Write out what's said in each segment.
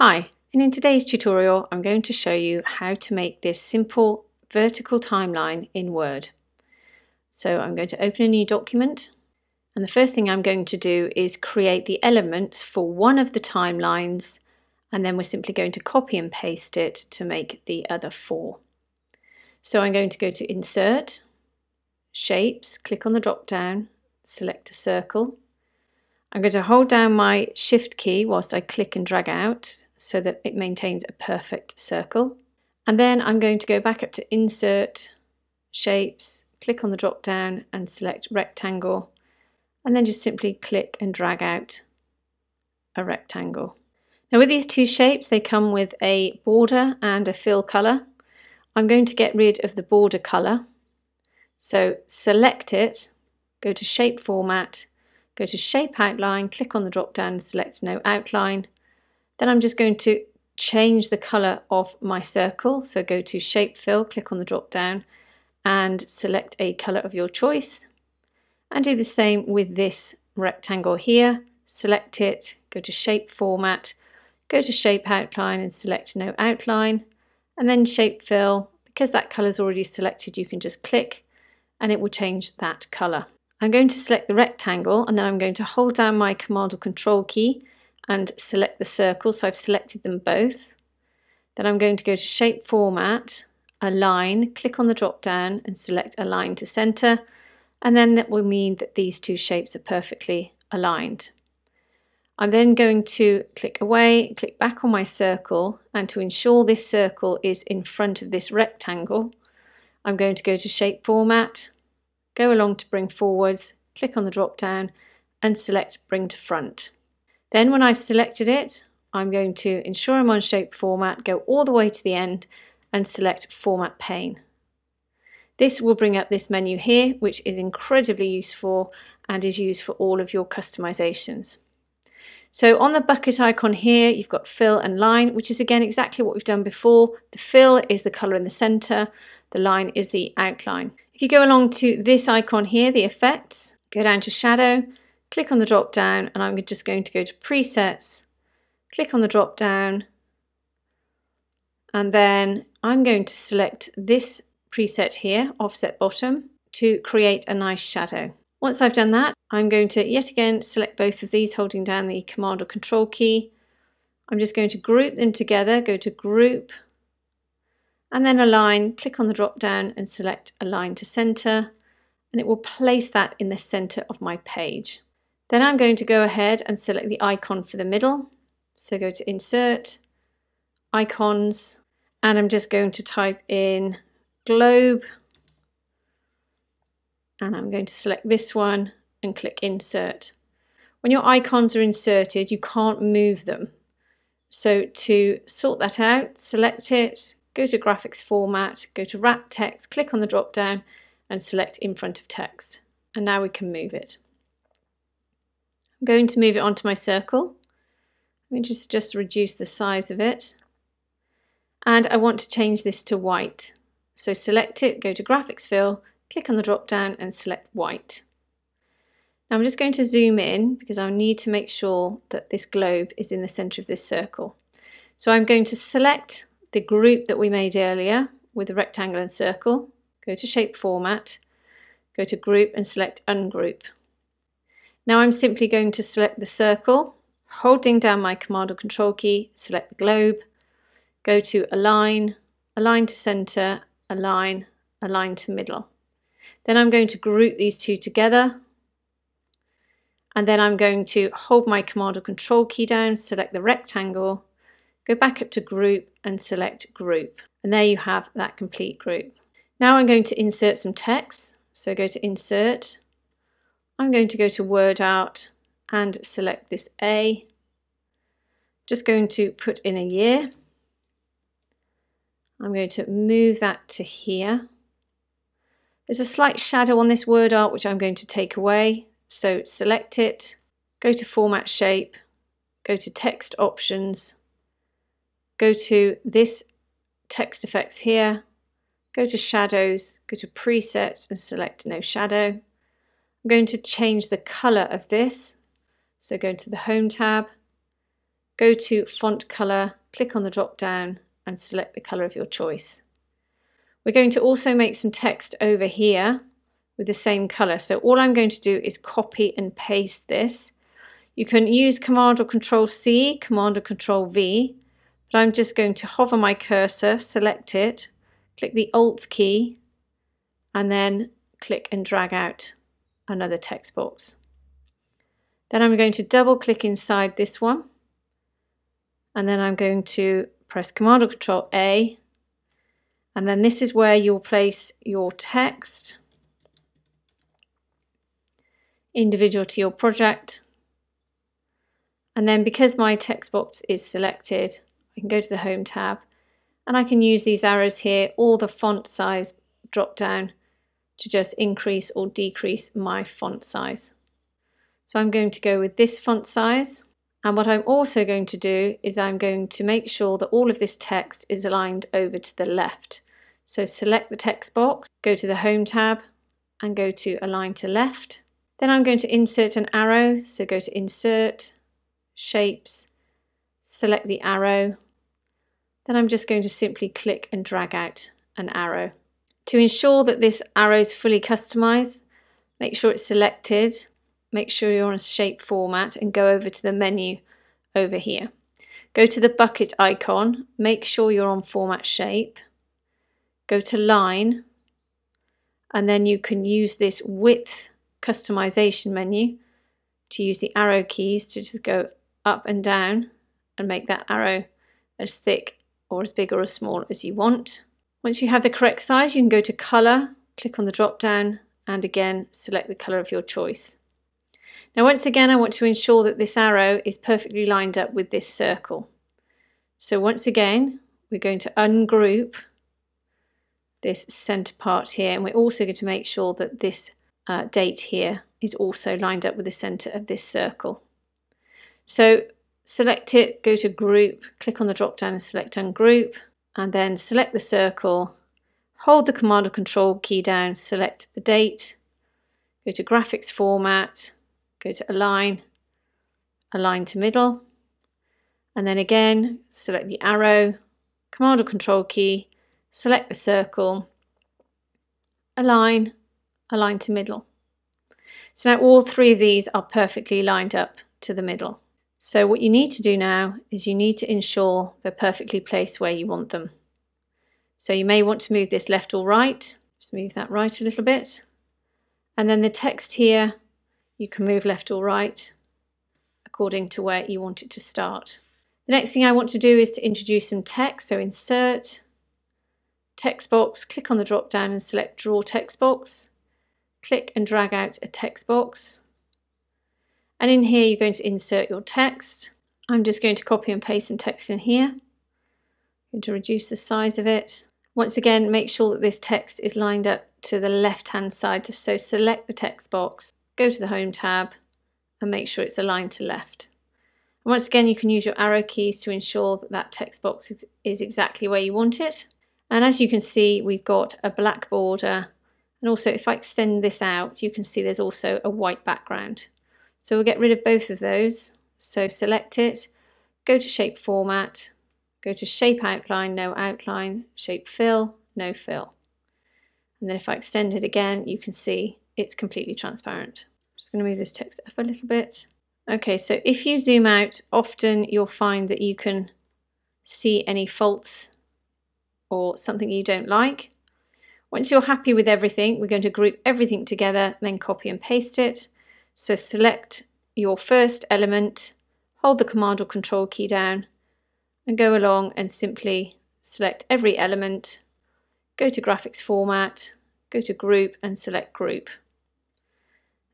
Hi, and in today's tutorial I'm going to show you how to make this simple vertical timeline in Word. So I'm going to open a new document and the first thing I'm going to do is create the elements for one of the timelines and then we're simply going to copy and paste it to make the other four. So I'm going to go to Insert, Shapes, click on the drop down, select a circle. I'm going to hold down my Shift key whilst I click and drag out so that it maintains a perfect circle. And then I'm going to go back up to Insert, Shapes, click on the drop down and select Rectangle and then just simply click and drag out a rectangle. Now with these two shapes they come with a border and a fill colour. I'm going to get rid of the border colour. So select it, go to Shape Format, go to Shape Outline, click on the drop down and select No Outline then I'm just going to change the colour of my circle. So go to Shape Fill, click on the drop down and select a colour of your choice. And do the same with this rectangle here. Select it, go to Shape Format, go to Shape Outline and select No Outline. And then Shape Fill, because that colour is already selected, you can just click and it will change that colour. I'm going to select the rectangle and then I'm going to hold down my Command or Control key and select the circle. So I've selected them both. Then I'm going to go to Shape Format, Align, click on the drop down and select Align to Center. And then that will mean that these two shapes are perfectly aligned. I'm then going to click away, click back on my circle, and to ensure this circle is in front of this rectangle, I'm going to go to Shape Format, go along to Bring Forwards, click on the drop down, and select Bring to Front. Then when I've selected it, I'm going to ensure I'm on shape format, go all the way to the end and select format pane. This will bring up this menu here, which is incredibly useful and is used for all of your customizations. So on the bucket icon here, you've got fill and line, which is again exactly what we've done before. The fill is the color in the center, the line is the outline. If you go along to this icon here, the effects, go down to shadow, click on the drop down and I'm just going to go to presets, click on the drop down and then I'm going to select this preset here, offset bottom, to create a nice shadow. Once I've done that, I'm going to yet again select both of these holding down the command or control key. I'm just going to group them together, go to group and then align, click on the drop down and select align to center and it will place that in the center of my page. Then I'm going to go ahead and select the icon for the middle. So go to Insert, Icons, and I'm just going to type in Globe. And I'm going to select this one and click Insert. When your icons are inserted, you can't move them. So to sort that out, select it, go to Graphics Format, go to Wrap Text, click on the drop down and select in front of text. And now we can move it. I'm going to move it onto my circle. Let me just, just reduce the size of it. And I want to change this to white. So select it, go to Graphics Fill, click on the drop down and select white. Now I'm just going to zoom in because I need to make sure that this globe is in the center of this circle. So I'm going to select the group that we made earlier with the rectangle and circle, go to Shape Format, go to Group and select Ungroup. Now I'm simply going to select the circle, holding down my Command or Control key, select the globe, go to Align, Align to Center, Align, Align to Middle. Then I'm going to group these two together and then I'm going to hold my Command or Control key down, select the rectangle, go back up to Group and select Group. And there you have that complete group. Now I'm going to insert some text. So go to Insert, I'm going to go to Word Art and select this A. Just going to put in a year. I'm going to move that to here. There's a slight shadow on this word art which I'm going to take away. So select it, go to Format Shape, go to Text Options, go to this text effects here, go to Shadows, go to Presets and select No Shadow. I'm going to change the color of this. So go to the Home tab, go to font color, click on the drop down and select the color of your choice. We're going to also make some text over here with the same color. So all I'm going to do is copy and paste this. You can use Command or Control C, Command or Control V, but I'm just going to hover my cursor, select it, click the Alt key, and then click and drag out another text box. Then I'm going to double click inside this one. And then I'm going to press Command or Control A. And then this is where you'll place your text individual to your project. And then because my text box is selected I can go to the Home tab. And I can use these arrows here or the font size drop down to just increase or decrease my font size. So I'm going to go with this font size. And what I'm also going to do is I'm going to make sure that all of this text is aligned over to the left. So select the text box, go to the Home tab and go to Align to Left. Then I'm going to insert an arrow, so go to Insert, Shapes, select the arrow. Then I'm just going to simply click and drag out an arrow. To ensure that this arrow is fully customized, make sure it's selected make sure you're on a shape format and go over to the menu over here. Go to the bucket icon, make sure you're on format shape, go to line, and then you can use this width customization menu to use the arrow keys to just go up and down and make that arrow as thick or as big or as small as you want. Once you have the correct size, you can go to color, click on the drop down, and again select the color of your choice. Now once again I want to ensure that this arrow is perfectly lined up with this circle. So once again we're going to ungroup this centre part here and we're also going to make sure that this uh, date here is also lined up with the centre of this circle. So select it, go to group, click on the drop down and select ungroup and then select the circle, hold the command or control key down, select the date, go to graphics format, go to align, align to middle, and then again select the arrow, command or control key, select the circle, align, align to middle. So now all three of these are perfectly lined up to the middle. So what you need to do now is you need to ensure they're perfectly placed where you want them. So you may want to move this left or right, just move that right a little bit. And then the text here you can move left or right according to where you want it to start. The next thing I want to do is to introduce some text. So insert, text box, click on the drop down and select draw text box. Click and drag out a text box. And in here you're going to insert your text. I'm just going to copy and paste some text in here. I'm going to reduce the size of it. Once again, make sure that this text is lined up to the left hand side. So select the text box go to the Home tab and make sure it's aligned to left. And once again, you can use your arrow keys to ensure that that text box is exactly where you want it. And as you can see, we've got a black border. And also, if I extend this out, you can see there's also a white background. So we'll get rid of both of those. So select it, go to Shape Format, go to Shape Outline, No Outline, Shape Fill, No Fill. And then if I extend it again, you can see it's completely transparent. I'm just going to move this text up a little bit. Okay, so if you zoom out, often you'll find that you can see any faults or something you don't like. Once you're happy with everything, we're going to group everything together, then copy and paste it. So select your first element, hold the Command or Control key down, and go along and simply select every element, go to Graphics Format, go to Group and select Group.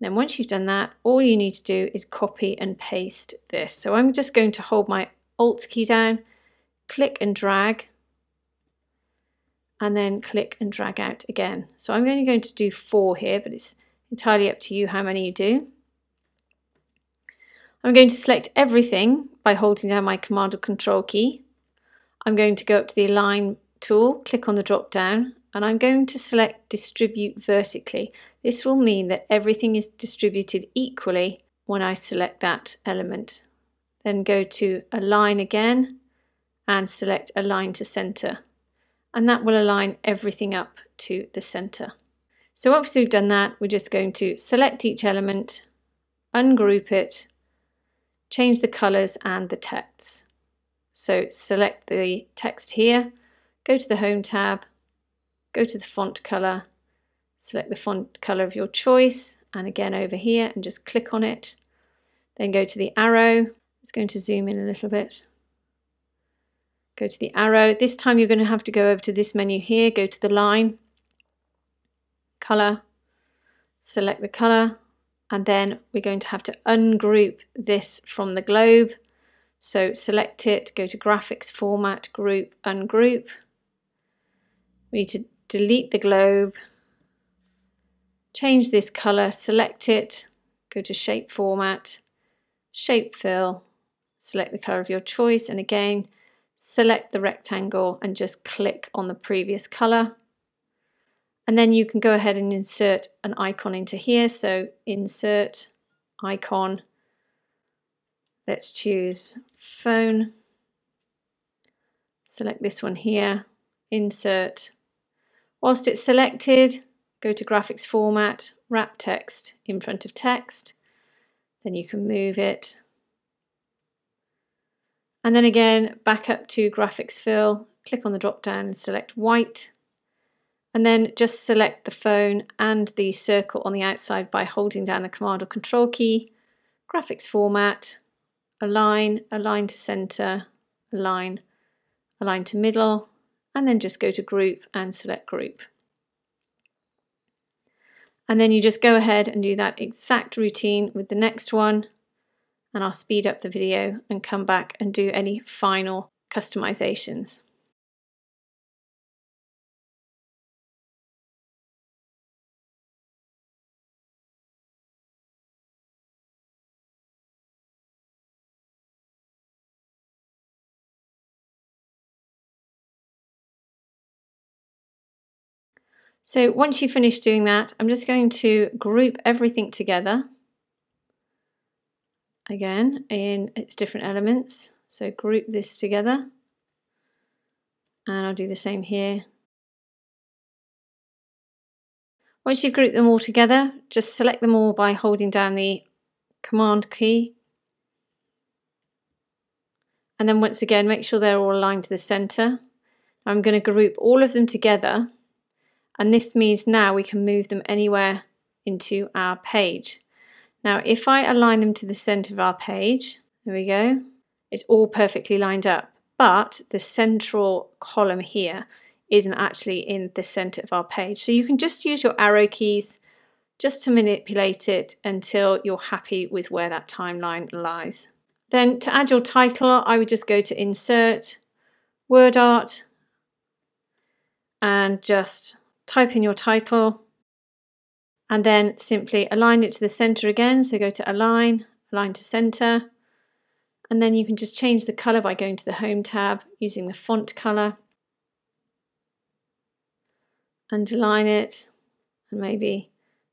Then once you've done that, all you need to do is copy and paste this. So I'm just going to hold my Alt key down, click and drag, and then click and drag out again. So I'm only going to do four here, but it's entirely up to you how many you do. I'm going to select everything by holding down my Command or Control key. I'm going to go up to the Align tool, click on the drop down, and I'm going to select distribute vertically. This will mean that everything is distributed equally when I select that element. then go to align again and select align to center and that will align everything up to the center. So once we've done that we're just going to select each element, ungroup it, change the colors and the text. So select the text here, go to the home tab, go to the font color, select the font color of your choice and again over here and just click on it. Then go to the arrow, it's going to zoom in a little bit. Go to the arrow. This time you're going to have to go over to this menu here, go to the line, color, select the color, and then we're going to have to ungroup this from the globe. So select it, go to graphics format, group, ungroup. We need to delete the globe, change this color, select it, go to shape format, shape fill, select the color of your choice and again select the rectangle and just click on the previous color and then you can go ahead and insert an icon into here. So insert icon. Let's choose phone. Select this one here. Insert. Whilst it's selected go to graphics format wrap text in front of text. Then you can move it. And then again, back up to graphics fill, click on the drop down and select white. And then just select the phone and the circle on the outside by holding down the command or control key, graphics format, align, align to center, align, align to middle, and then just go to group and select group. And then you just go ahead and do that exact routine with the next one and I'll speed up the video and come back and do any final customizations. So once you finish doing that, I'm just going to group everything together again in its different elements. So group this together and I'll do the same here. Once you've grouped them all together, just select them all by holding down the command key. And then once again, make sure they're all aligned to the center. I'm going to group all of them together. And this means now we can move them anywhere into our page. Now, if I align them to the center of our page, there we go, it's all perfectly lined up. But the central column here isn't actually in the center of our page. So you can just use your arrow keys just to manipulate it until you're happy with where that timeline lies. Then to add your title, I would just go to Insert, Word Art, and just type in your title and then simply align it to the center again. So go to align, align to center, and then you can just change the color by going to the home tab using the font color. Underline it and maybe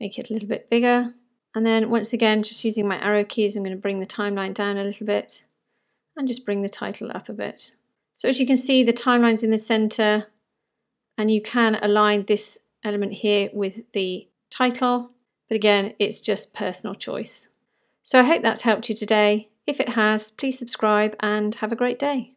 make it a little bit bigger. And then once again, just using my arrow keys, I'm going to bring the timeline down a little bit and just bring the title up a bit. So as you can see, the timeline's in the center and you can align this element here with the title, but again, it's just personal choice. So I hope that's helped you today. If it has, please subscribe and have a great day.